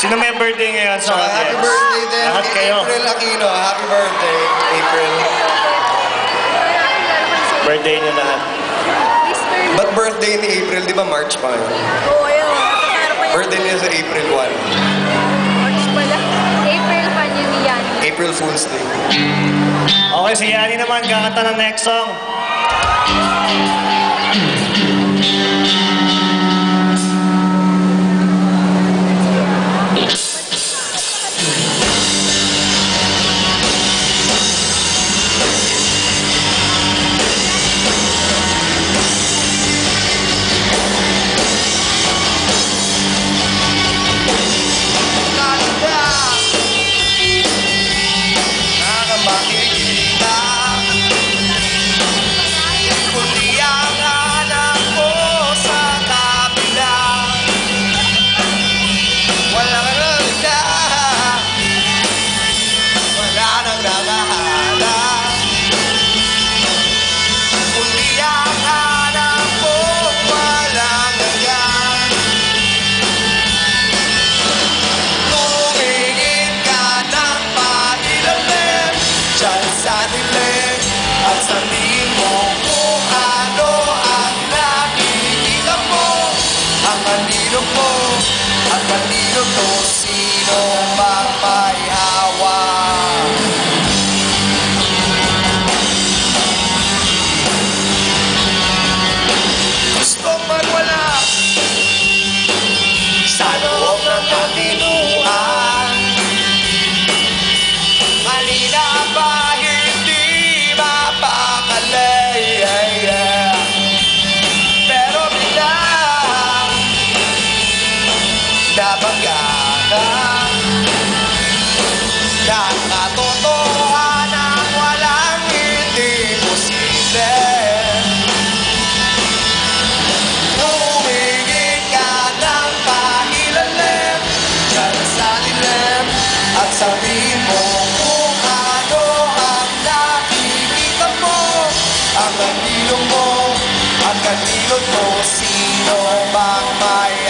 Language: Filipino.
Sino may birthday ngayon sa So, happy audience? birthday din Lahat kay kayo. April Aquino. Happy birthday, April. Birthday niyo lahat. Ba't birthday ni April? Di ba March pa yun? Oo, pa yan. Birthday niya sa April 1. March pala. April pa niya ni Yan. April Fool's Day. Okay, si Yani naman, kakanta ng next song. Sa dilim At sabihin mo kung ano At katilog mo, sino bang may